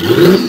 Mm-hmm.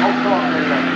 Hopefully, hopefully.